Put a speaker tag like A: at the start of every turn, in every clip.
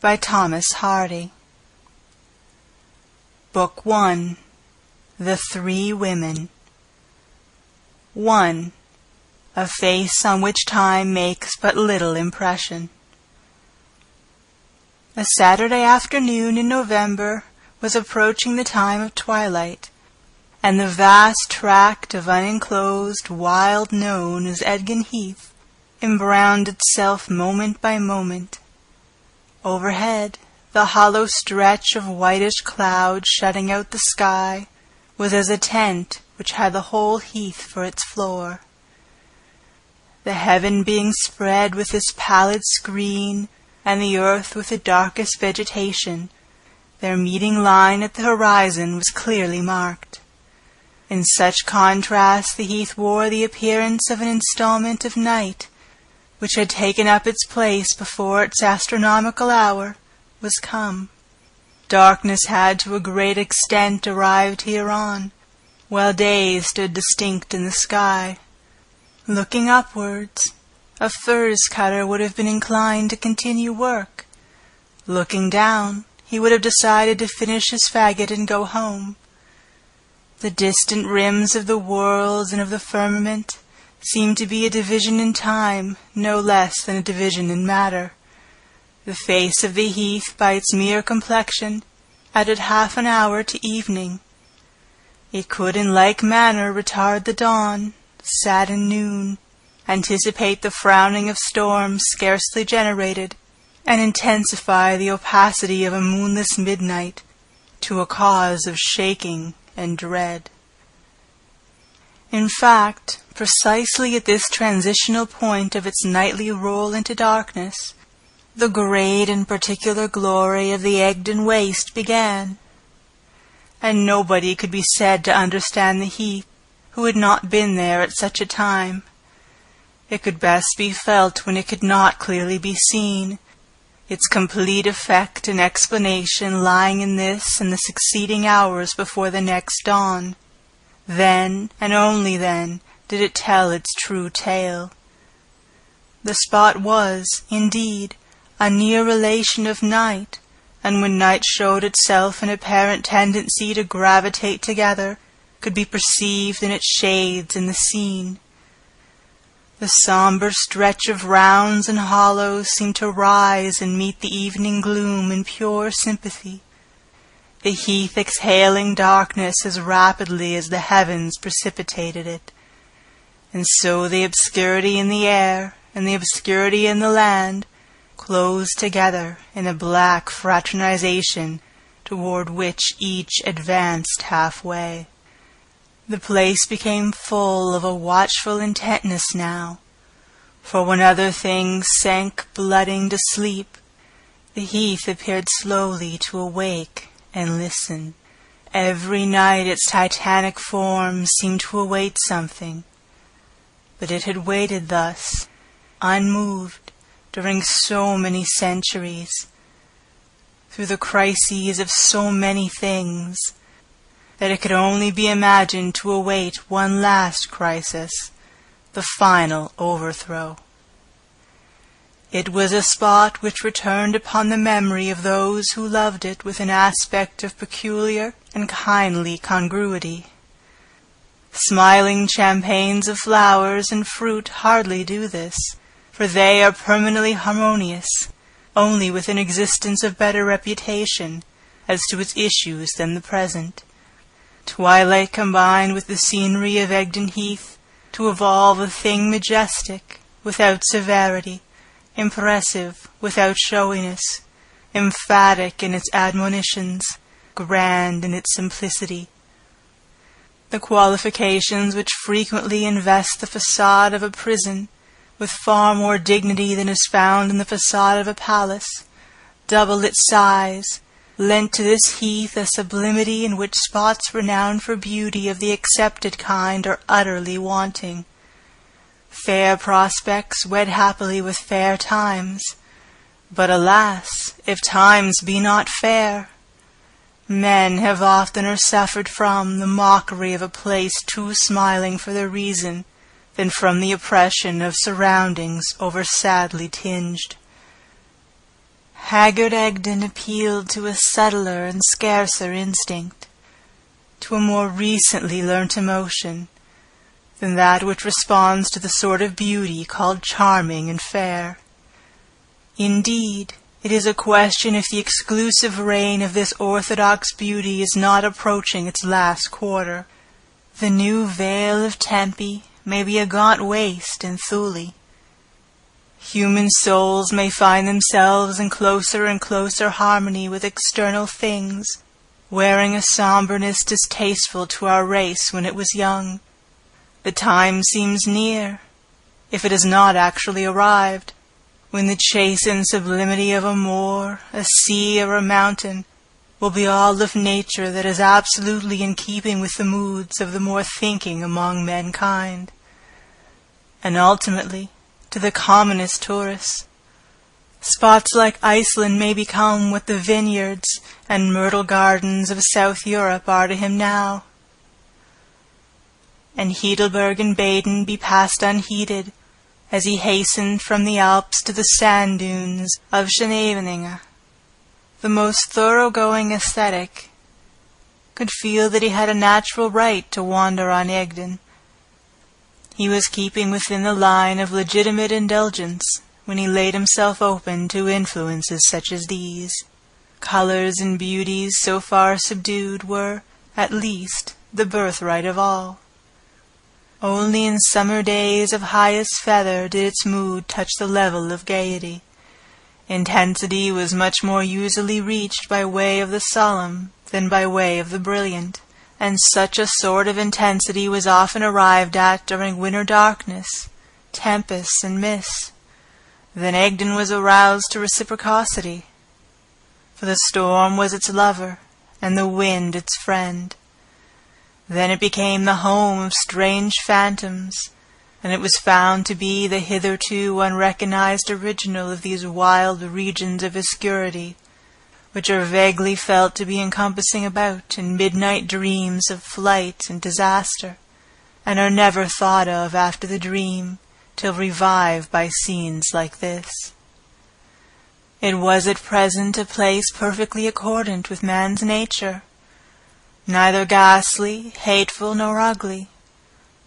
A: by Thomas Hardy Book One The Three Women 1. A face on which time makes but little impression. A Saturday afternoon in November was approaching the time of twilight, and the vast tract of unenclosed wild known as Egdon Heath embrowned itself moment by moment Overhead, the hollow stretch of whitish cloud shutting out the sky was as a tent which had the whole heath for its floor. The heaven being spread with this pallid screen, and the earth with the darkest vegetation, their meeting line at the horizon was clearly marked. In such contrast the heath wore the appearance of an instalment of night which had taken up its place before its astronomical hour was come. Darkness had to a great extent arrived hereon, while day stood distinct in the sky. Looking upwards, a furze cutter would have been inclined to continue work. Looking down, he would have decided to finish his faggot and go home. The distant rims of the worlds and of the firmament seemed to be a division in time no less than a division in matter. The face of the heath by its mere complexion added half an hour to evening. It could in like manner retard the dawn, sadden noon, anticipate the frowning of storms scarcely generated, and intensify the opacity of a moonless midnight to a cause of shaking and dread. In fact, precisely at this transitional point of its nightly roll into darkness, the great and particular glory of the Egdon waste began. And nobody could be said to understand the heath who had not been there at such a time. It could best be felt when it could not clearly be seen, its complete effect and explanation lying in this and the succeeding hours before the next dawn. Then, and only then, did it tell its true tale. The spot was, indeed, a near relation of night, and when night showed itself an apparent tendency to gravitate together, could be perceived in its shades in the scene. The sombre stretch of rounds and hollows seemed to rise and meet the evening gloom in pure sympathy the heath exhaling darkness as rapidly as the heavens precipitated it. And so the obscurity in the air and the obscurity in the land closed together in a black fraternization toward which each advanced halfway. The place became full of a watchful intentness now, for when other things sank blooding to sleep, the heath appeared slowly to awake and listen. Every night its titanic form seemed to await something. But it had waited thus, unmoved, during so many centuries, through the crises of so many things, that it could only be imagined to await one last crisis, the final overthrow. It was a spot which returned upon the memory of those who loved it with an aspect of peculiar and kindly congruity. Smiling champaigns of flowers and fruit hardly do this, for they are permanently harmonious only with an existence of better reputation as to its issues than the present. Twilight combined with the scenery of Egdon Heath to evolve a thing majestic without severity impressive without showiness, emphatic in its admonitions, grand in its simplicity. The qualifications which frequently invest the facade of a prison with far more dignity than is found in the facade of a palace, double its size, lent to this heath a sublimity in which spots renowned for beauty of the accepted kind are utterly wanting. Fair prospects wed happily with fair times, but alas, if times be not fair! Men have oftener suffered from the mockery of a place too smiling for their reason than from the oppression of surroundings over sadly tinged. Haggard Egdon appealed to a subtler and scarcer instinct, to a more recently learnt emotion, than that which responds to the sort of beauty called charming and fair. Indeed, it is a question if the exclusive reign of this orthodox beauty is not approaching its last quarter. The new Vale of Tempe may be a gaunt waste in Thule. Human souls may find themselves in closer and closer harmony with external things, wearing a sombreness distasteful to our race when it was young. The time seems near, if it has not actually arrived, when the chastened sublimity of a moor, a sea, or a mountain will be all of nature that is absolutely in keeping with the moods of the more thinking among mankind. And ultimately, to the commonest tourist, spots like Iceland may become what the vineyards and myrtle gardens of South Europe are to him now and Heidelberg and Baden be passed unheeded, as he hastened from the Alps to the sand dunes of Scheveningen. The most thoroughgoing ascetic could feel that he had a natural right to wander on Egdon. He was keeping within the line of legitimate indulgence when he laid himself open to influences such as these. Colors and beauties so far subdued were, at least, the birthright of all. Only in summer days of highest feather did its mood touch the level of gaiety. Intensity was much more usually reached by way of the solemn than by way of the brilliant, and such a sort of intensity was often arrived at during winter darkness, tempests, and mists. Then Egdon was aroused to reciprocity, for the storm was its lover, and the wind its friend. Then it became the home of strange phantoms, and it was found to be the hitherto unrecognized original of these wild regions of obscurity, which are vaguely felt to be encompassing about in midnight dreams of flight and disaster, and are never thought of after the dream till revived by scenes like this. It was at present a place perfectly accordant with man's nature, neither ghastly, hateful, nor ugly,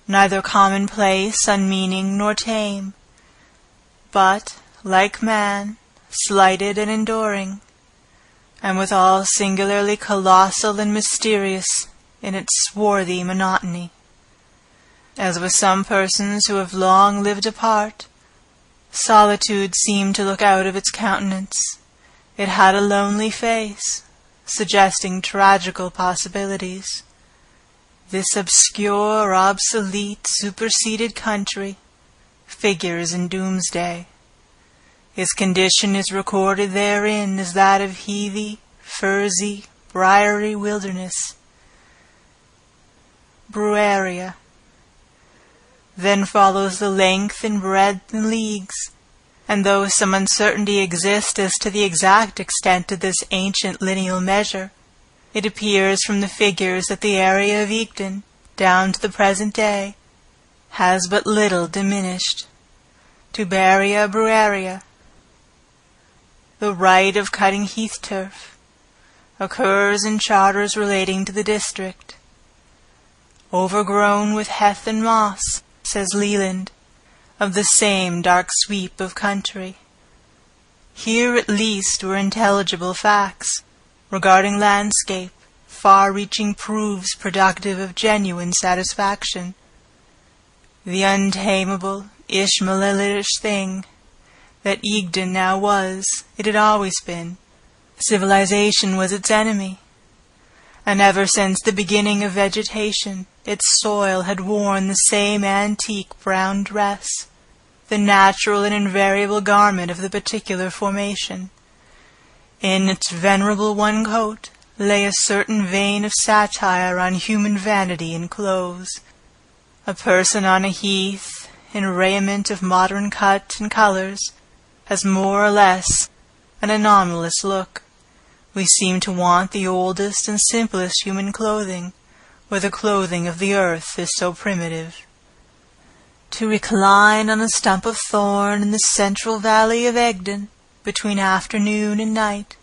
A: neither commonplace, unmeaning, nor tame, but, like man, slighted and enduring, and withal singularly colossal and mysterious in its swarthy monotony. As with some persons who have long lived apart, solitude seemed to look out of its countenance. It had a lonely face, suggesting tragical possibilities. This obscure, obsolete, superseded country figures in Domesday. His condition is recorded therein as that of heathy, furzy, briery wilderness. Bruaria. Then follows the length and breadth in leagues and though some uncertainty exists as to the exact extent of this ancient lineal measure, it appears from the figures that the area of Egdon, down to the present day, has but little diminished. Turbaria Bruaria. The right of cutting heath turf occurs in charters relating to the district. Overgrown with heath and moss, says Leland, of the same dark sweep of country. Here at least were intelligible facts regarding landscape, far-reaching proofs productive of genuine satisfaction. The untamable, Ishmaelitish thing that Egdon now was, it had always been. Civilization was its enemy, and ever since the beginning of vegetation, its soil had worn the same antique brown dress, the natural and invariable garment of the particular formation. In its venerable one coat lay a certain vein of satire on human vanity in clothes. A person on a heath, in raiment of modern cut and colors, has more or less an anomalous look. We seem to want the oldest and simplest human clothing, where the clothing of the earth is so primitive. To recline on a stump of thorn in the central valley of Egdon, between afternoon and night.